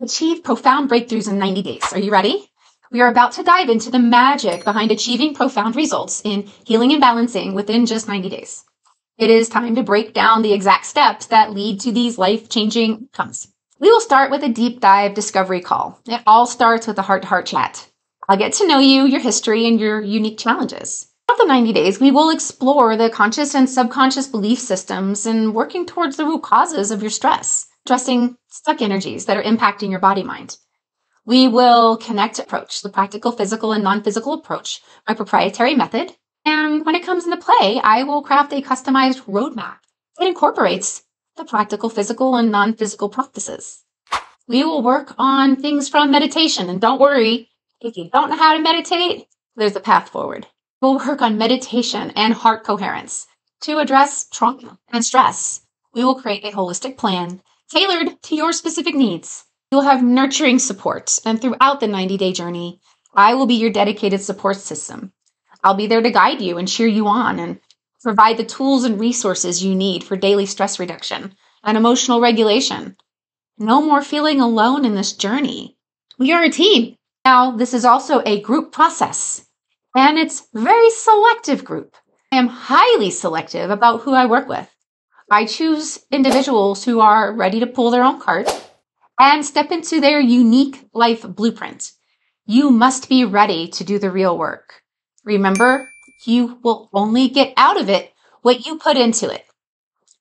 achieve profound breakthroughs in 90 days. Are you ready? We are about to dive into the magic behind achieving profound results in healing and balancing within just 90 days. It is time to break down the exact steps that lead to these life changing outcomes. We will start with a deep dive discovery call. It all starts with a heart to heart chat. I'll get to know you, your history, and your unique challenges. Throughout the 90 days, we will explore the conscious and subconscious belief systems and working towards the root causes of your stress, addressing stuck energies that are impacting your body mind. We will connect approach, the practical, physical, and non-physical approach, my proprietary method. And when it comes into play, I will craft a customized roadmap that incorporates the practical, physical, and non-physical practices. We will work on things from meditation. And don't worry, if you don't know how to meditate, there's a path forward. We'll work on meditation and heart coherence to address trauma and stress. We will create a holistic plan tailored to your specific needs. You'll have nurturing support, and throughout the 90 day journey, I will be your dedicated support system. I'll be there to guide you and cheer you on and provide the tools and resources you need for daily stress reduction and emotional regulation. No more feeling alone in this journey. We are a team. Now, this is also a group process, and it's very selective group. I am highly selective about who I work with. I choose individuals who are ready to pull their own cart and step into their unique life blueprint. You must be ready to do the real work. Remember, you will only get out of it what you put into it.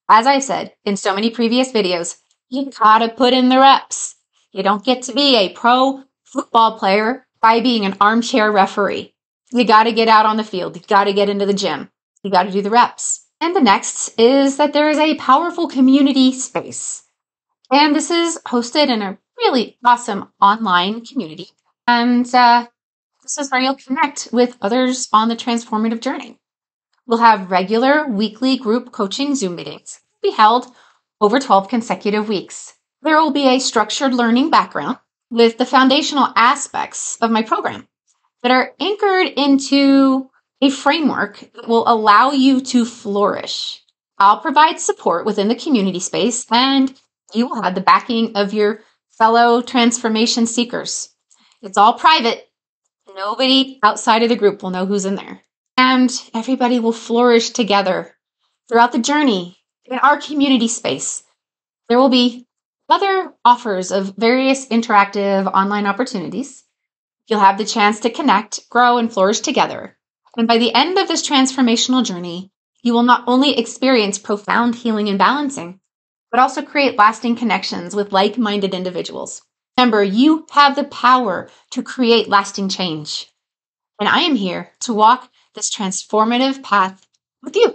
As I said in so many previous videos, you gotta put in the reps. You don't get to be a pro football player by being an armchair referee. You gotta get out on the field. You gotta get into the gym. You gotta do the reps. And the next is that there is a powerful community space. And this is hosted in a really awesome online community. And uh, this is where you'll connect with others on the transformative journey. We'll have regular weekly group coaching Zoom meetings be held over 12 consecutive weeks. There will be a structured learning background with the foundational aspects of my program that are anchored into a framework that will allow you to flourish. I'll provide support within the community space and you will have the backing of your fellow transformation seekers. It's all private Nobody outside of the group will know who's in there. And everybody will flourish together throughout the journey in our community space. There will be other offers of various interactive online opportunities. You'll have the chance to connect, grow, and flourish together. And by the end of this transformational journey, you will not only experience profound healing and balancing, but also create lasting connections with like minded individuals. Remember, you have the power to create lasting change. And I am here to walk this transformative path with you.